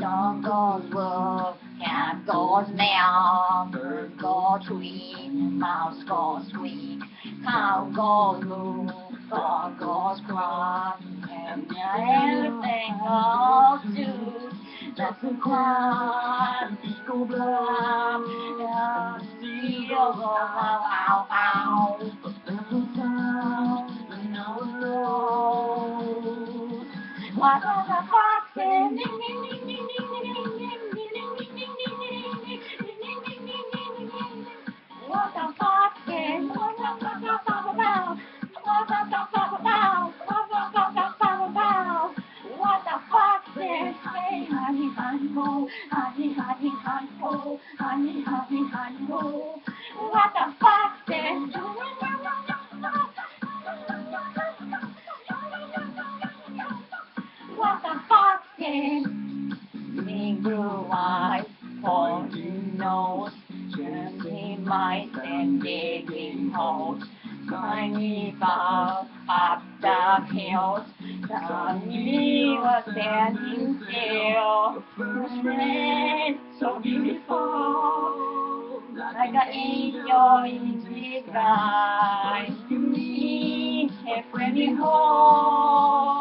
dog goes wolf, cat goes meow, bird goes tweet, mouse goes squeak, cow goes moo, dog goes croak, and everything goes too. That's a crime, go see you honey, honey, honey, honey honey, honey, honey, honey What blue eyes, pointy nose, chasing mice and digging holes. Tiny bug up the hills, Tommy was standing still. First Red, so beautiful, like an angel in disguise. To me, a friendly horse.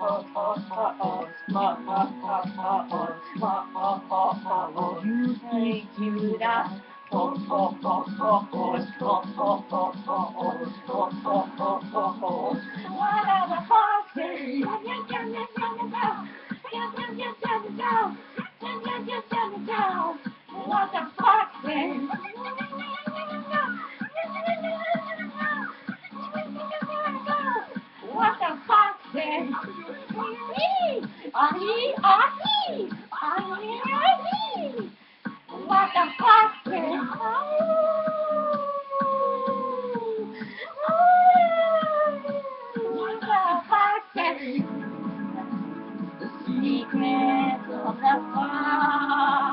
You think you that what the fuck then? What the fuck? Ari, Ari, Ari, Ari. What. Oh. Oh. What. The of the fire.